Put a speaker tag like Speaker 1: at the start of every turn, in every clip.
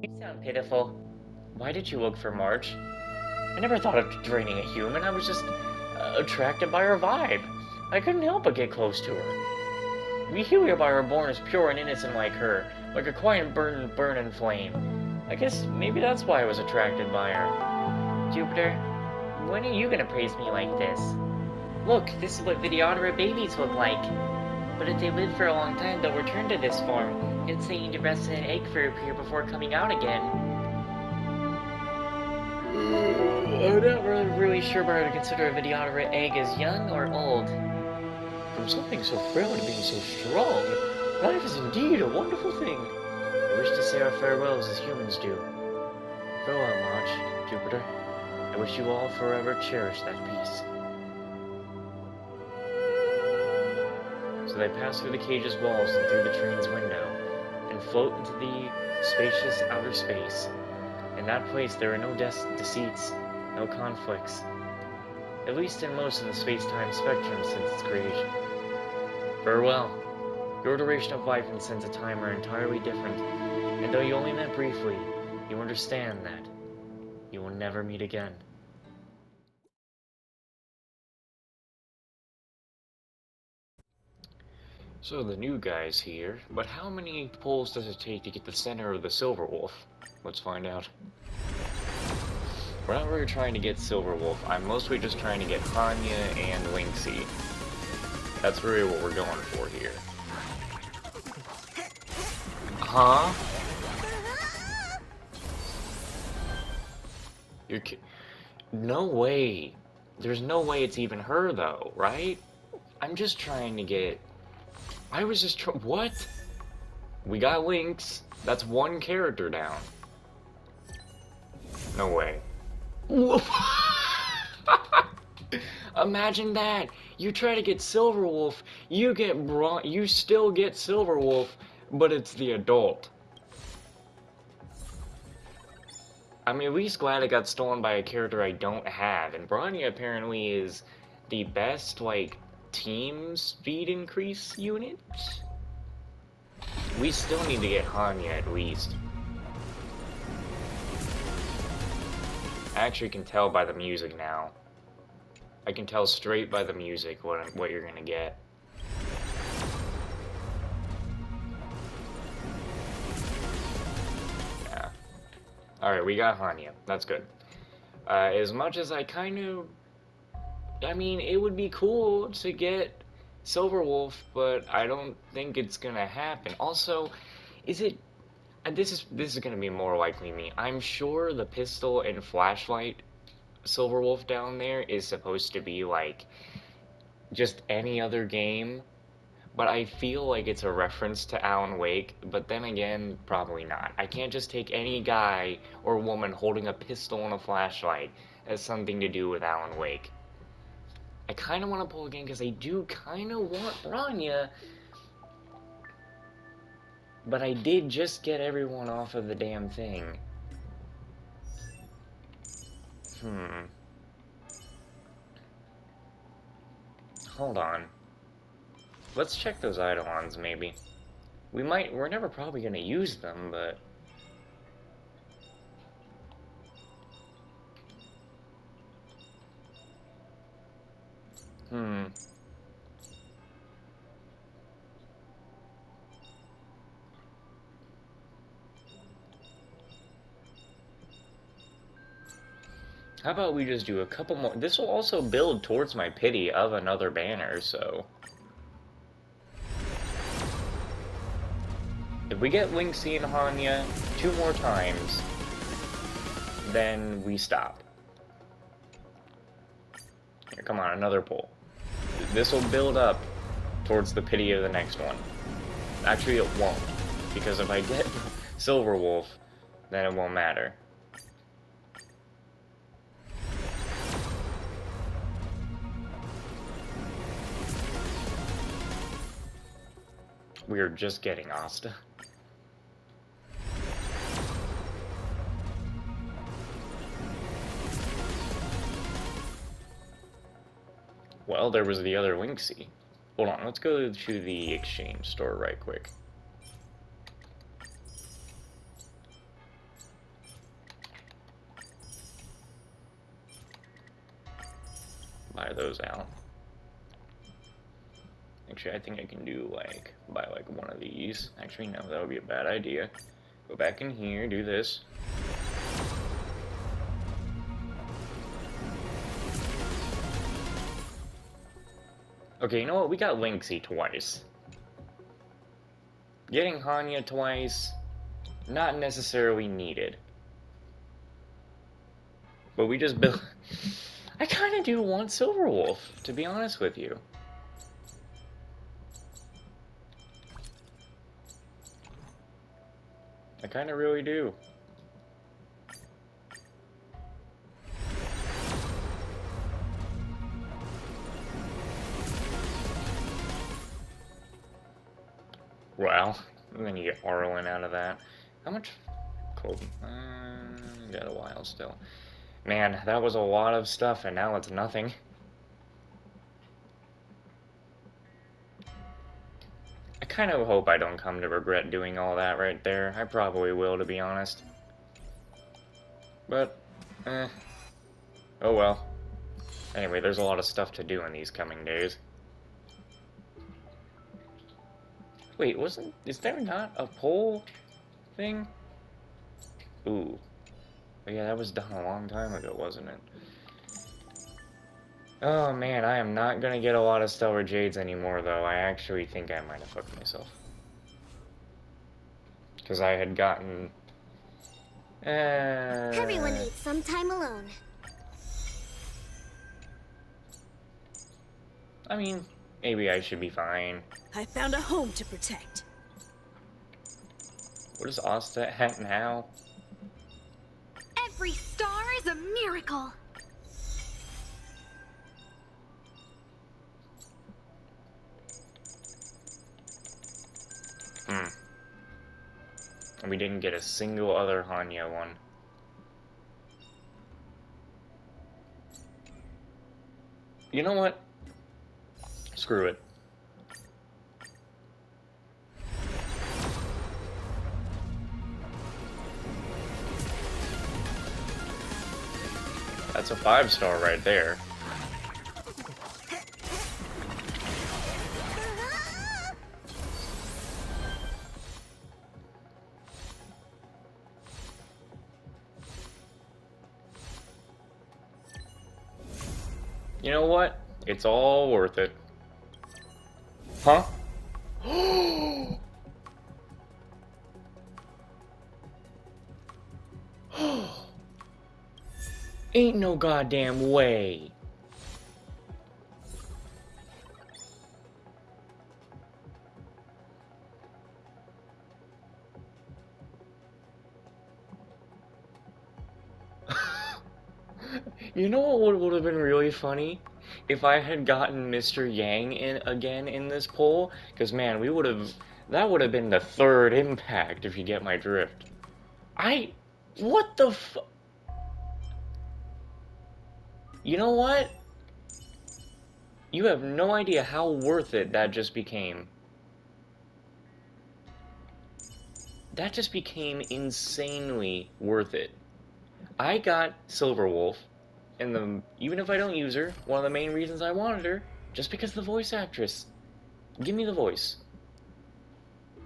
Speaker 1: You sound pitiful. Why did you look for March? I never thought of draining a human. I was just uh, attracted by her vibe. I couldn't help but get close to her. We Heliobot are born as pure and innocent like her, like a quiet burn, burning flame. I guess maybe that's why I was attracted by her. Jupiter, when are you gonna praise me like this? Look, this is what Videodora babies look like. But if they live for a long time, they'll return to this form. It's saying to rest in an egg for a period before coming out again. I'm not really, really sure whether to consider a Videodora egg as young or old. From something so frail to being so strong, life is indeed a wonderful thing. I wish to say our farewells as humans do. Farewell, March, Jupiter. I wish you all forever cherish that peace. So they pass through the cage's walls and through the train's window, and float into the spacious outer space. In that place there are no de- deceits, no conflicts. At least in most of the space-time spectrum since its creation. Farewell. Your duration of life and sense of time are entirely different, and though you only met briefly, you understand that you will never meet again. So the new guy's here, but how many pulls does it take to get the center of the Silver Wolf? Let's find out. We're not really trying to get Silver Wolf, I'm mostly just trying to get Hanya and Winksy. That's really what we're going for here. Huh? You're ki- No way. There's no way it's even her, though, right? I'm just trying to get... I was just tr- What? We got Lynx. That's one character down. No way. Imagine that. You try to get Silverwolf, you get Bron- you still get Silverwolf, but it's the adult. I'm at least glad it got stolen by a character I don't have, and Bronya apparently is the best, like, team speed increase unit? We still need to get Hanya at least. I actually can tell by the music now. I can tell straight by the music what what you're gonna get. Yeah. Alright, we got Hanya. That's good. Uh, as much as I kind of... I mean, it would be cool to get Silverwolf, but I don't think it's gonna happen. Also, is it... And this is this is gonna be more likely me. I'm sure the pistol and flashlight Silverwolf down there is supposed to be like just any other game, but I feel like it's a reference to Alan Wake, but then again, probably not. I can't just take any guy or woman holding a pistol and a flashlight as something to do with Alan Wake. I kind of want to pull again because I do kind of want Bronya, but I did just get everyone off of the damn thing. Hmm. Hold on. Let's check those Eidolons, maybe. We might, we're never probably gonna use them, but... Hmm. How about we just do a couple more? This will also build towards my pity of another banner, so... If we get Linksy and Hanya two more times, then we stop. Here, come on, another pull. This will build up towards the pity of the next one. Actually, it won't, because if I get Silver Wolf, then it won't matter. We are just getting Asta. Well, there was the other Winksy. Hold on, let's go to the exchange store right quick. Buy those out. Actually, I think I can do, like, buy, like, one of these. Actually, no, that would be a bad idea. Go back in here, do this. Okay, you know what? We got Lynxie twice. Getting Hanya twice, not necessarily needed. But we just built... I kind of do want Silverwolf, to be honest with you. I kind of really do. Well, I'm gonna get Arlan out of that. How much? Cold. Uh, got a while still. Man, that was a lot of stuff, and now it's nothing. I kind of hope I don't come to regret doing all that right there. I probably will, to be honest. But, eh. Oh well. Anyway, there's a lot of stuff to do in these coming days. Wait, wasn't... Is there not a poll thing? Ooh. But yeah, that was done a long time ago, wasn't it? Oh man, I am not gonna get a lot of Stellar Jades anymore, though. I actually think I might have fucked myself. Because I had gotten... Uh...
Speaker 2: Everyone needs some time alone.
Speaker 1: I mean, maybe I should be fine.
Speaker 3: I found a home to protect.
Speaker 1: What is Asta at now?
Speaker 2: Every star is a miracle.
Speaker 1: Hmm. And we didn't get a single other Hanya one. You know what? Screw it. That's a five star right there. You know what? It's all worth it. Huh? Ain't no goddamn way. you know what would have been really funny? If I had gotten Mr. Yang in again in this poll, because man, we would have that would have been the third impact if you get my drift. I what the fu- You know what? You have no idea how worth it that just became. That just became insanely worth it. I got Silverwolf, and the even if I don't use her, one of the main reasons I wanted her, just because the voice actress. Give me the voice.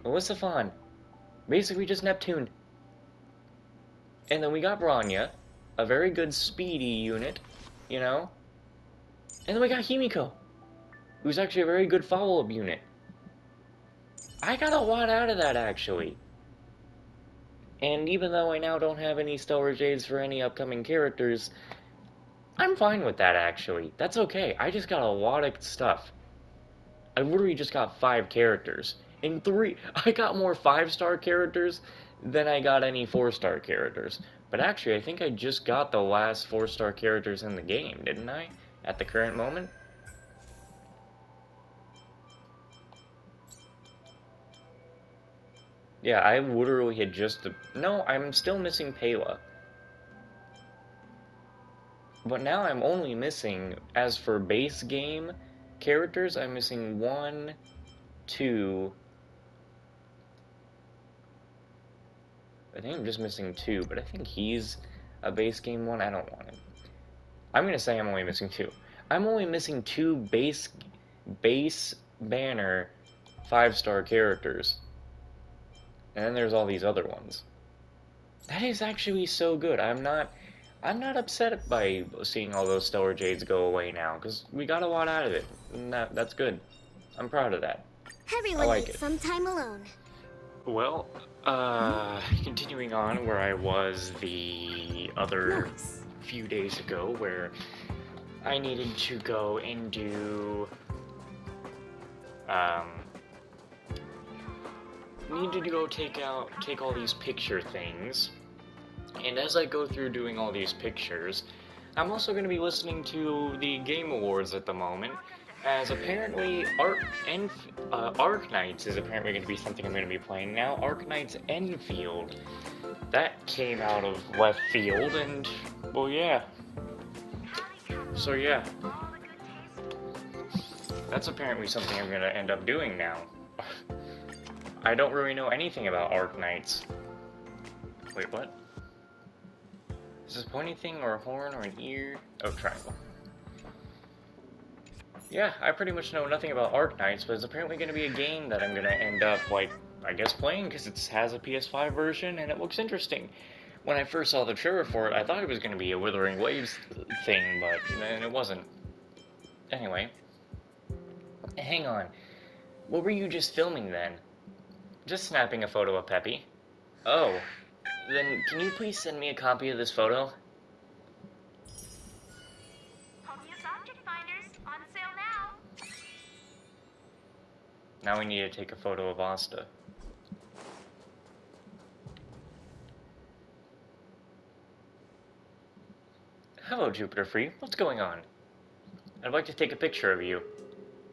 Speaker 1: Melissa Fahn. Basically just Neptune. And then we got Bronya, a very good speedy unit, you know? And then we got Himeko, who's actually a very good follow-up unit. I got a lot out of that, actually. And even though I now don't have any Stellar Jades for any upcoming characters, I'm fine with that, actually. That's okay. I just got a lot of stuff. I literally just got five characters. In three, I got more five-star characters than I got any four-star characters. But actually, I think I just got the last four-star characters in the game, didn't I? At the current moment? Yeah, I literally had just... No, I'm still missing Pela. But now I'm only missing, as for base game characters, I'm missing one, two... I think I'm just missing two, but I think he's a base game one. I don't want him. I'm gonna say I'm only missing two. I'm only missing two base base banner five star characters. And then there's all these other ones. That is actually so good. I'm not I'm not upset by seeing all those stellar jades go away now because we got a lot out of it. And that that's good. I'm proud of that.
Speaker 2: Everyone
Speaker 1: like
Speaker 2: needs
Speaker 1: it.
Speaker 2: some time alone.
Speaker 1: Well, uh, continuing on where I was the other
Speaker 2: Nice.
Speaker 1: few days ago, where I needed to go and do, um, needed to go take out, take all these picture things, and as I go through doing all these pictures, I'm also going to be listening to the Game Awards at the moment, as apparently Arc and uh, Knights is apparently going to be something I'm going to be playing now. Arc Knights Enfield, that came out of left field, and well, yeah. So yeah, that's apparently something I'm going to end up doing now. I don't really know anything about Arknights. Wait, what? Is this a pointy thing or a horn or an ear? Oh, triangle. Yeah, I pretty much know nothing about Arknights, but it's apparently going to be a game that I'm going to end up, like, I guess playing because it has a PS5 version and it looks interesting. When I first saw the trailer for it, I thought it was going to be a Wuthering Waves thing, but then it wasn't. Anyway. Hang on. What were you just filming then? Just snapping a photo of Peppy. Oh. Then can you please send me a copy of this photo?
Speaker 4: Now.
Speaker 1: We need to take a photo of Asta. Hello, Jupiter Free. What's going on? I'd like to take a picture of you.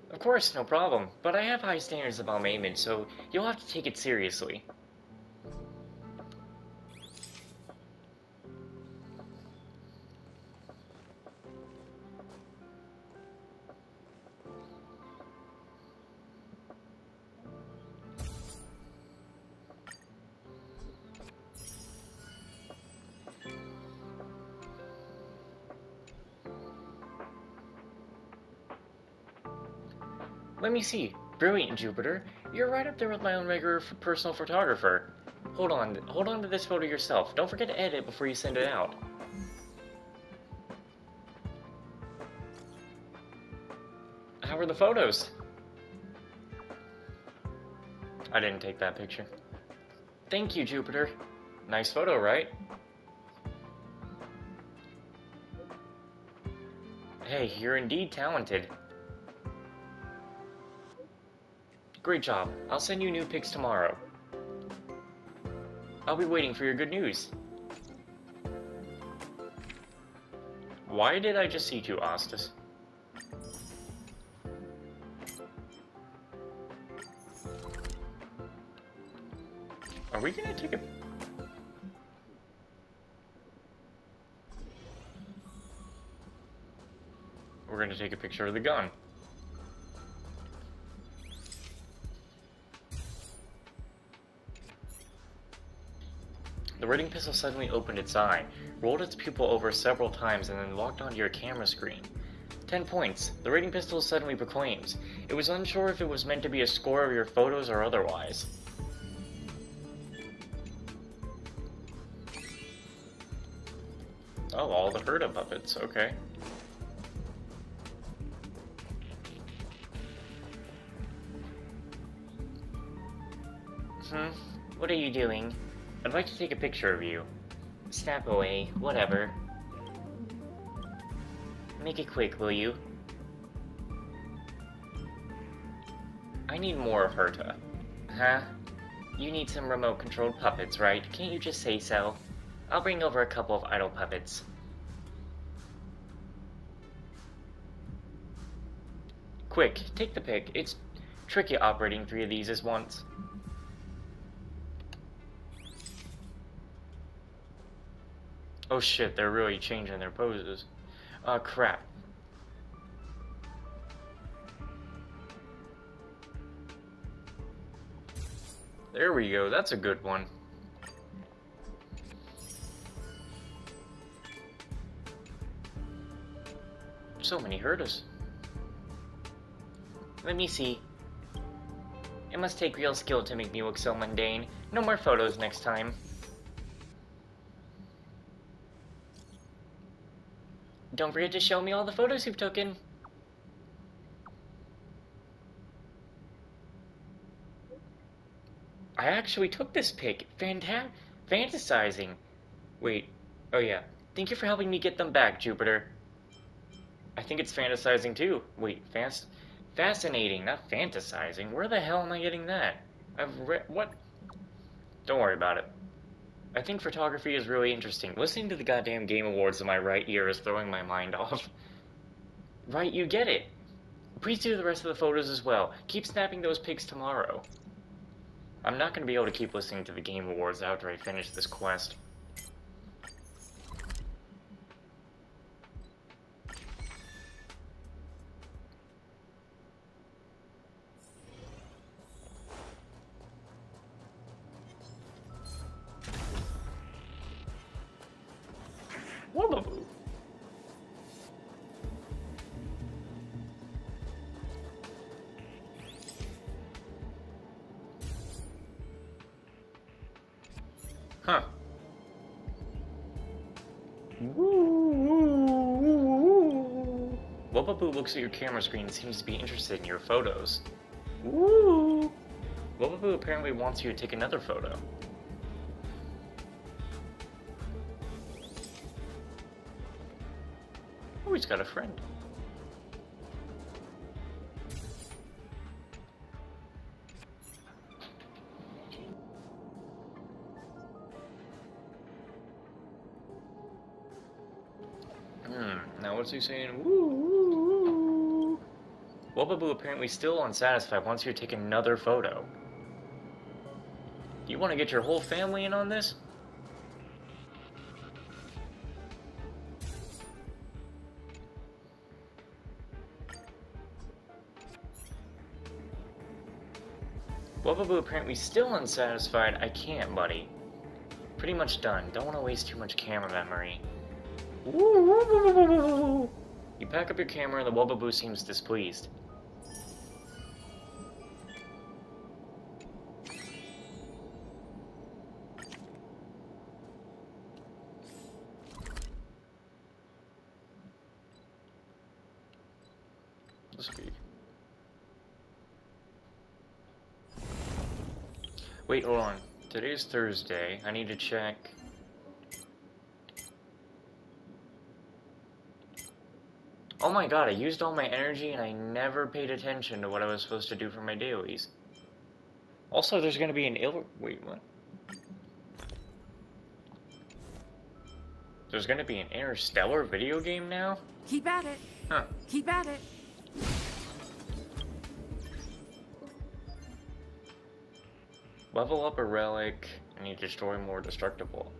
Speaker 1: Of course, no problem. But I have high standards about image, so you'll have to take it seriously. Let me see. Brilliant, Jupiter. You're right up there with my own regular personal photographer. Hold on, hold on to this photo yourself. Don't forget to edit before you send it out. How are the photos? I didn't take that picture. Thank you, Jupiter. Nice photo, right? Hey, you're indeed talented. Great job. I'll send you new pics tomorrow. I'll be waiting for your good news. Why did I just see two Astas? Are we gonna take a... We're gonna take a picture of the gun. The rating pistol suddenly opened its eye, rolled its pupil over several times, and then locked onto your camera screen. 10 points. The rating pistol suddenly proclaims. It was unsure if it was meant to be a score of your photos or otherwise. Oh, all the Herta puppets, okay. Hmm, what are you doing? I'd like to take a picture of you. Snap away, whatever. Make it quick, will you? I need more of Herta. Huh? You need some remote controlled puppets, right? Can't you just say so? I'll bring over a couple of idle puppets. Quick, take the pic. It's tricky operating three of these at once. Oh shit, they're really changing their poses. Uh, crap. There we go, that's a good one. So many hurt us. Let me see. It must take real skill to make me look so mundane. No more photos next time. Don't forget to show me all the photos you've taken. I actually took this pic. Fanta- fantasizing. Wait. Oh yeah. Thank you for helping me get them back, Jupiter. I think it's fantasizing too. Wait, fast, fascinating, not fantasizing. Where the hell am I getting that? I've read what? Don't worry about it. I think photography is really interesting. Listening to the goddamn Game Awards in my right ear is throwing my mind off. Right, you get it. Please do the rest of the photos as well. Keep snapping those pics tomorrow. I'm not going to be able to keep listening to the Game Awards after I finish this quest. Looks at your camera screen and seems to be interested in your photos. Woo! Wubbaboo apparently wants you to take another photo. Oh, he's got a friend. Hmm, now what's he saying? Woo. Wubbaboo apparently still unsatisfied, wants you to take another photo. You want to get your whole family in on this? Wubbaboo apparently still unsatisfied. I can't, buddy. Pretty much done. Don't want to waste too much camera memory. You pack up your camera and the Wubbaboo seems displeased. Wait, hold on. Today's Thursday. I need to check. Oh my god, I used all my energy and I never paid attention to what I was supposed to do for my dailies. Also, there's gonna be an ill- wait, what? There's gonna be an interstellar video game now?
Speaker 3: Keep at it.
Speaker 1: Huh.
Speaker 3: Keep at it.
Speaker 1: Level up a relic, and you destroy more destructible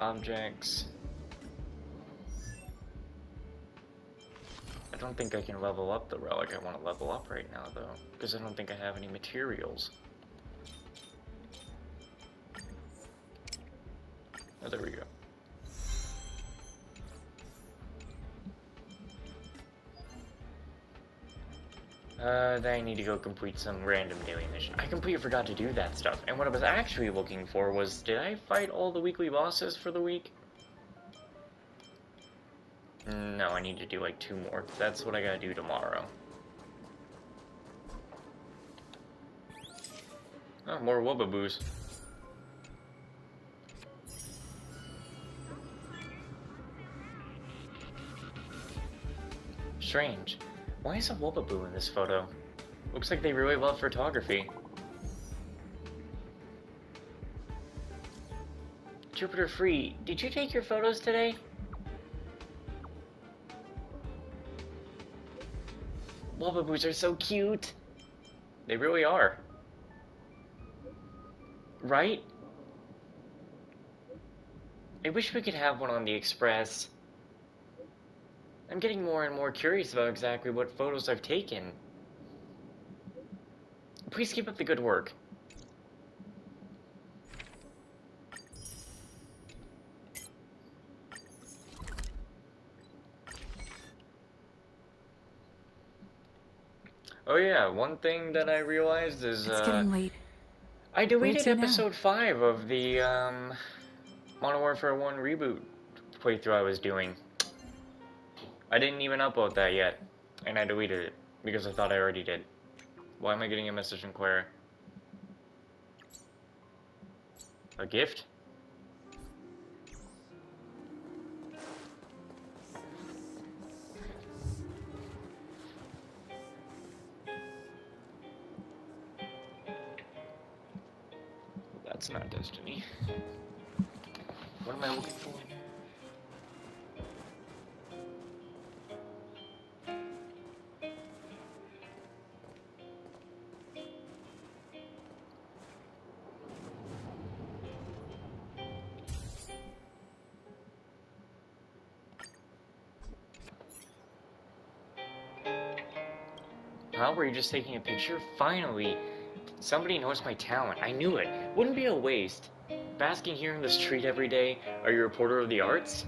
Speaker 1: objects. I don't think I can level up the relic I want to level up right now, though, because I don't think I have any materials. Oh, there we go. Uh, then I need to go complete some random daily mission. I completely forgot to do that stuff. And what I was actually looking for was, did I fight all the weekly bosses for the week? No, I need to do like two more. That's what I gotta do tomorrow. Oh, more Wubbaboos. Strange. Why is a Wubbaboo in this photo? Looks like they really love photography. Jupiter Free, did you take your photos today? Wubbaboos are so cute. They really are. Right? I wish we could have one on the Express. I'm getting more and more curious about exactly what photos I've taken. Please keep up the good work. Oh yeah, one thing that I realized is
Speaker 3: It's
Speaker 1: uh,
Speaker 3: getting late.
Speaker 1: I deleted
Speaker 3: to now?
Speaker 1: episode five of the um, Modern Warfare One reboot playthrough I was doing. I didn't even upload that yet, and I deleted it because I thought I already did. Why am I getting a message from Claire? A gift? That's not Destiny. What am I looking for? Huh? Were you're just taking a picture? Finally! Somebody knows my talent. I knew it. Wouldn't be a waste. Basking here in the street every day. Are you a reporter of the arts?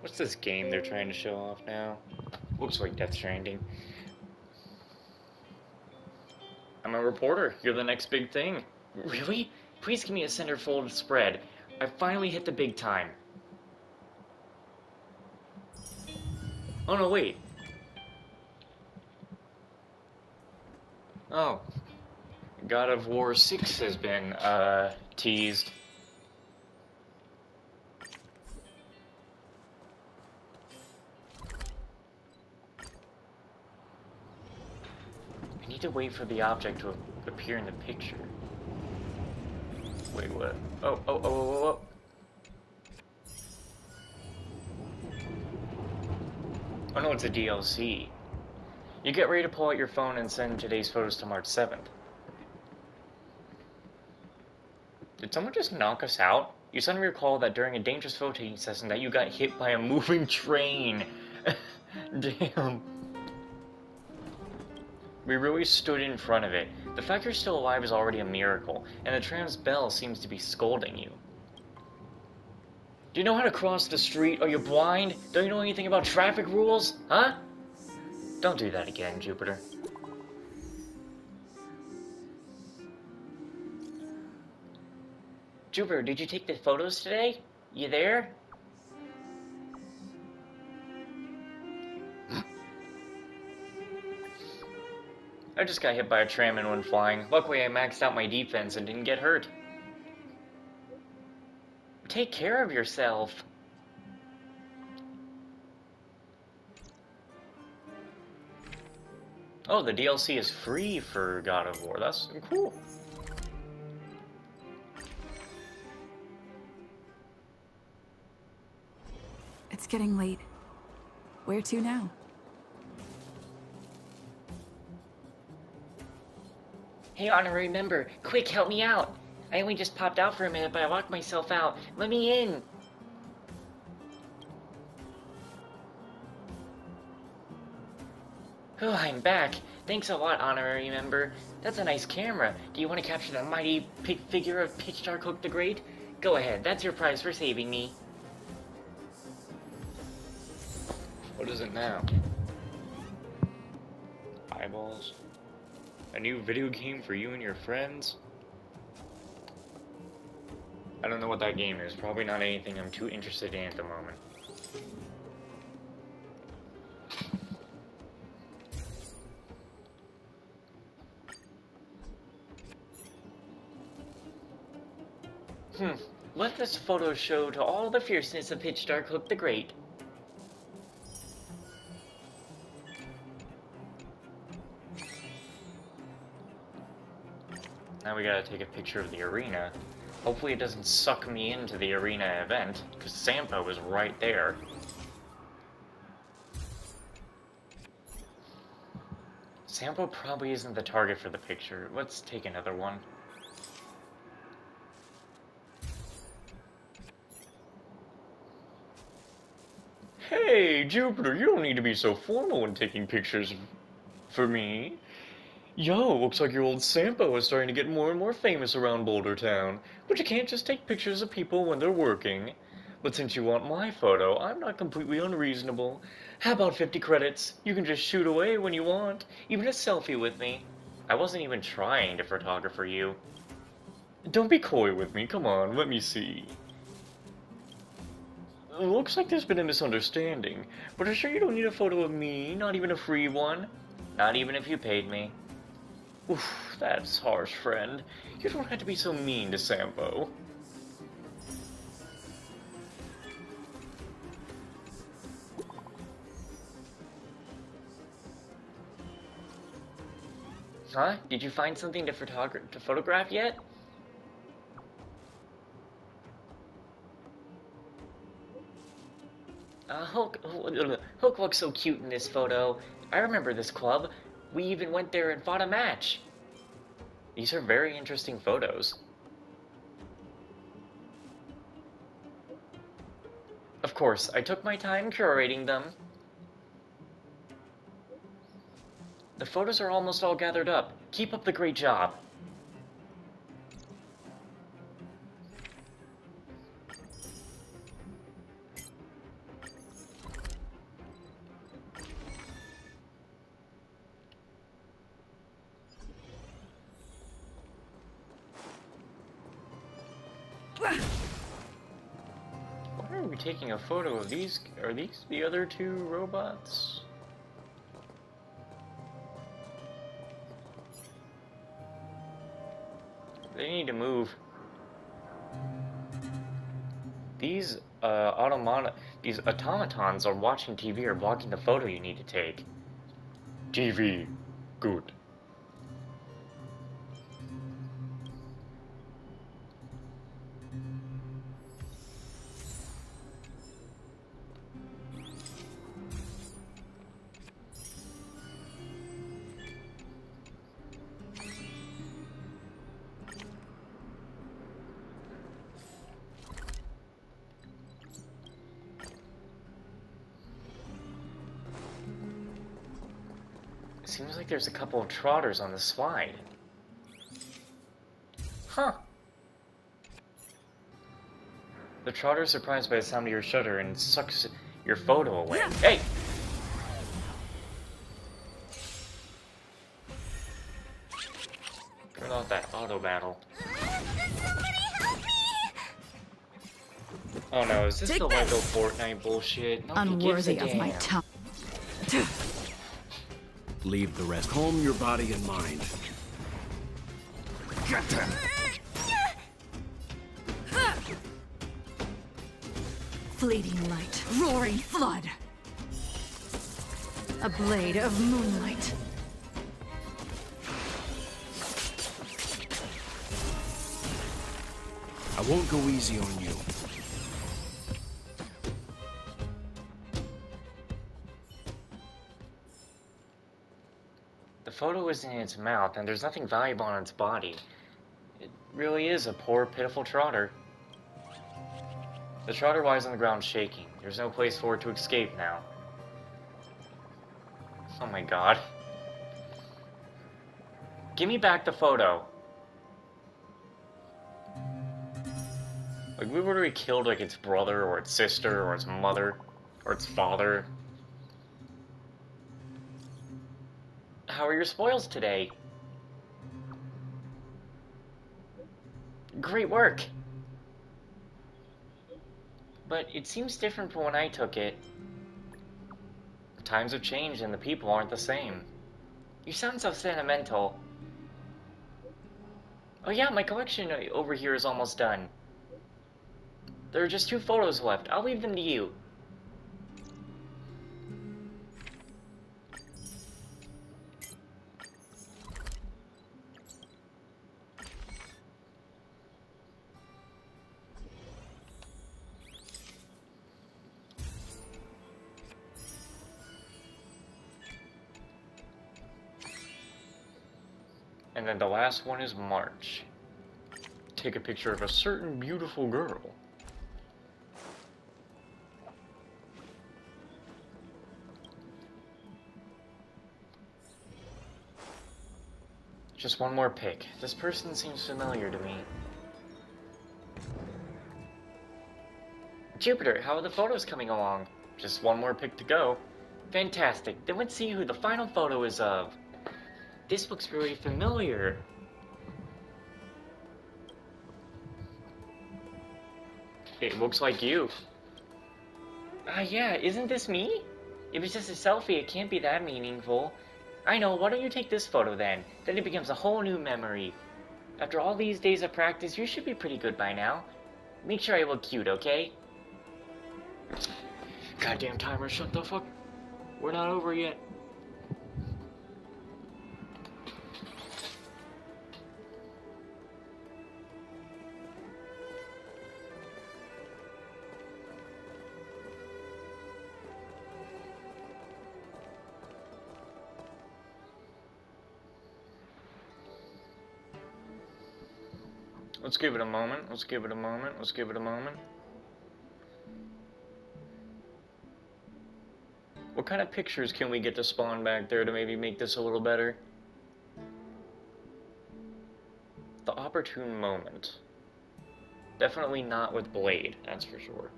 Speaker 1: What's this game they're trying to show off now? Looks like Death Stranding. I'm a reporter. You're the next big thing. Really? Please give me a centerfold spread. I finally hit the big time. Oh no, wait. Oh. God of War 6 has been, uh, teased. I need to wait for the object to appear in the picture. Wait, what? Oh, oh, oh, oh, oh, oh. Oh no, it's a DLC. You get ready to pull out your phone and send today's photos to March 7th. Did someone just knock us out? You suddenly recall that during a dangerous photo taking session that you got hit by a moving train. Damn. We really stood in front of it. The fact you're still alive is already a miracle, and the tram's bell seems to be scolding you. Do you know how to cross the street? Are you blind? Don't you know anything about traffic rules? Huh? Don't do that again, Jupiter. Jupiter, did you take the photos today? You there? I just got hit by a tram and went flying. Luckily, I maxed out my defense and didn't get hurt. Take care of yourself. Oh, the DLC is free for God of War. That's cool.
Speaker 3: It's getting late. Where to now?
Speaker 1: Hey, honorary member, quick, help me out. I only just popped out for a minute, but I locked myself out. Let me in. Oh, I'm back. Thanks a lot, honorary member. That's a nice camera. Do you want to capture the mighty pig figure of Pitch Dark Hook the Great? Go ahead, that's your prize for saving me. What is it now? Eyeballs? A new video game for you and your friends? I don't know what that game is. Probably not anything I'm too interested in at the moment. Hmm. Let this photo show to all the fierceness of Pitch Dark Hook the Great. Now we gotta take a picture of the arena. Hopefully it doesn't suck me into the arena event, because Sampo is right there. Sampo probably isn't the target for the picture. Let's take another one. Hey, Jupiter, you don't need to be so formal when taking pictures for me. Yo, looks like your old Sampo is starting to get more and more famous around Boulder Town. But you can't just take pictures of people when they're working. But since you want my photo, I'm not completely unreasonable. How about 50 credits? You can just shoot away when you want. Even a selfie with me. I wasn't even trying to photographer you. Don't be coy with me. Come on, let me see. Looks like there's been a misunderstanding. But I'm sure you don't need a photo of me, not even a free one. Not even if you paid me. Oof, that's harsh, friend. You don't have to be so mean to Sampo. Huh? Did you find something to, to photograph yet? Uh, Hulk, Hulk looks so cute in this photo. I remember this club. We even went there and fought a match. These are very interesting photos. Of course, I took my time curating them. The photos are almost all gathered up. Keep up the great job. Taking a photo of these? Are these the other two robots? They need to move. These uh, automata, these automatons are watching TV or blocking the photo you need to take. TV, good. Couple of trotters on the slide. Huh. The trotter is surprised by the sound of your shutter and sucks your photo away. Hey! Turn off that auto battle. Oh no, is this
Speaker 3: Take
Speaker 1: the. Lego Fortnite bullshit?
Speaker 3: Unworthy of my tongue.
Speaker 5: Leave the rest. Calm your body and mind. Get them!
Speaker 3: Fleeting light, roaring flood. A blade of moonlight.
Speaker 5: I won't go easy on you.
Speaker 1: Photo is in its mouth, and there's nothing valuable on its body. It really is a poor, pitiful trotter. The trotter lies on the ground shaking. There's no place for it to escape now. Oh my god. Give me back the photo. Like, we would have killed, like, its brother, or its sister, or its mother, or its father. How are your spoils today? Great work! But it seems different from when I took it. The Times have changed and the people aren't the same. You sound so sentimental. Oh yeah, my collection over here is almost done. There are just two photos left. I'll leave them to you. And then the last one is March. Take a picture of a certain beautiful girl. Just one more pic. This person seems familiar to me. Jupiter, how are the photos coming along? Just one more pic to go. Fantastic. Then let's see who the final photo is of. This looks very familiar. It looks like you. Ah, yeah, isn't this me? If it's just a selfie, it can't be that meaningful. I know, why don't you take this photo then? Then it becomes a whole new memory. After all these days of practice, you should be pretty good by now. Make sure I look cute, okay? Goddamn timer, shut the fuck. We're not over yet. Give it a moment. Let's give it a moment. Let's give it a moment. What kind of pictures can we get to spawn back there to maybe make this a little better? The opportune moment. Definitely not with Blade, that's for sure.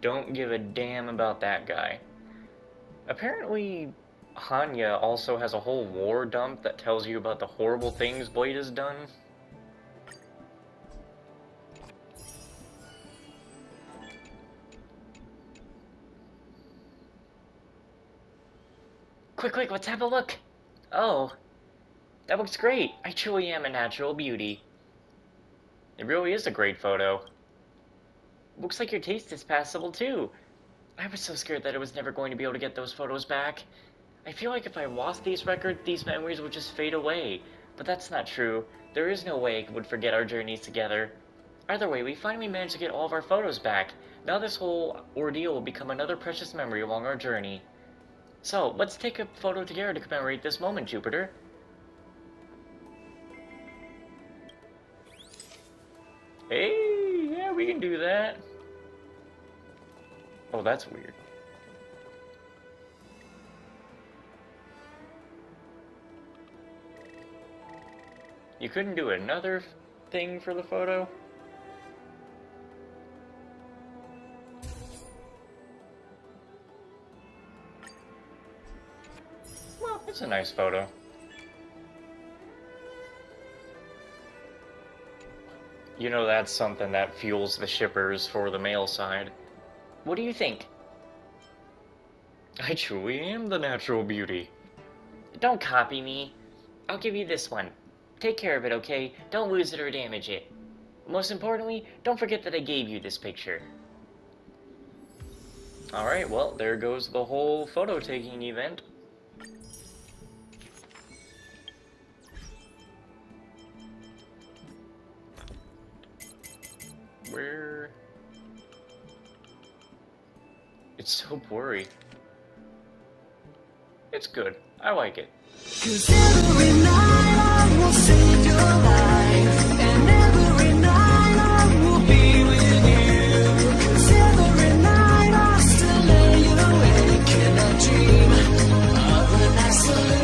Speaker 1: Don't give a damn about that guy. Apparently, Hanya also has a whole war dump that tells you about the horrible things Blade has done. Quick, quick, let's have a look. Oh, that looks great. I truly am a natural beauty. It really is a great photo. Looks like your taste is passable too. I was so scared that I was never going to be able to get those photos back. I feel like if I lost these records, these memories would just fade away. But that's not true. There is no way I would forget our journeys together. Either way, we finally managed to get all of our photos back. Now this whole ordeal will become another precious memory along our journey. So, let's take a photo together to commemorate this moment, Jupiter. Hey, yeah, we can do that. Oh, that's weird. You couldn't do another thing for the photo? It's a nice photo. You know that's something that fuels the shippers for the male side. What do you think? I truly am the natural beauty. Don't copy me. I'll give you this one. Take care of it, okay? Don't lose it or damage it. Most importantly, don't forget that I gave you this picture. Alright, well, there goes the whole photo taking event. Where? It's so blurry. It's good. I like it.
Speaker 6: Cause every night I will your life. And every night I will be with you. Cause every night I still lay awake. And I dream of an.